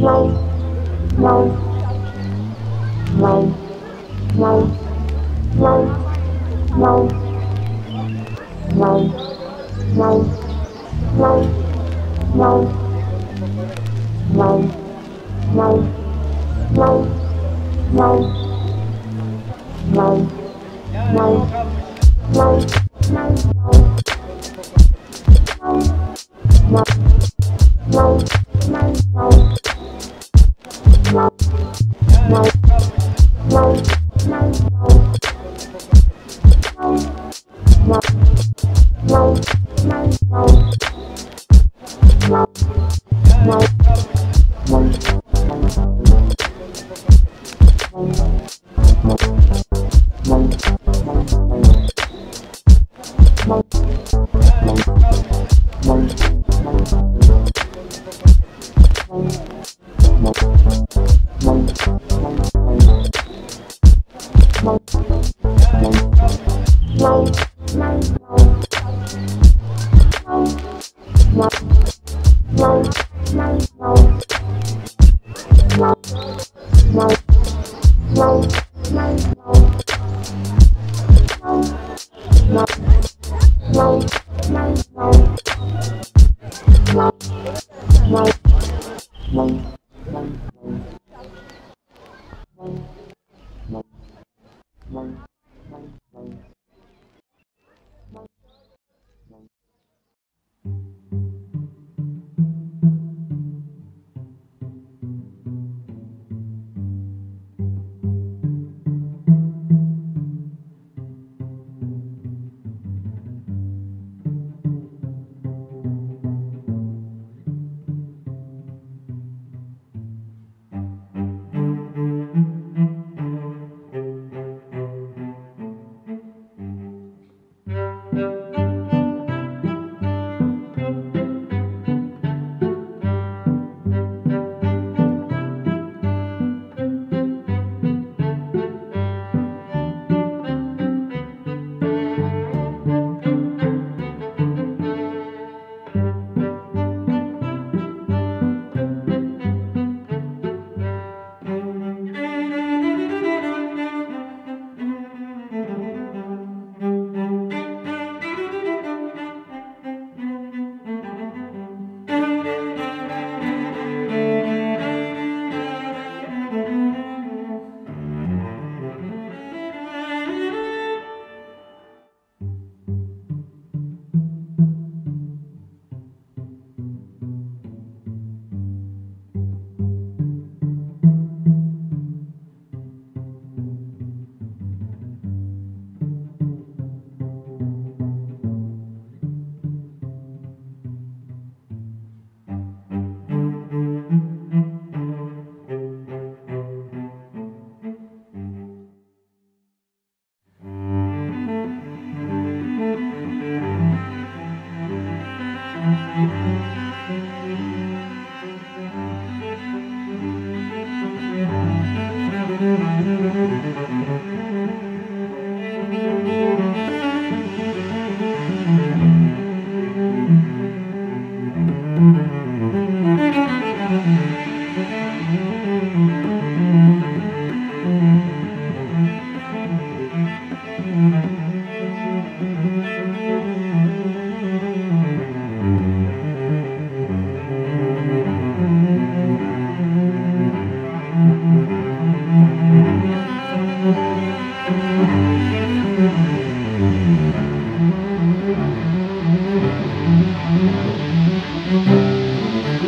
Wow.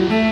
Música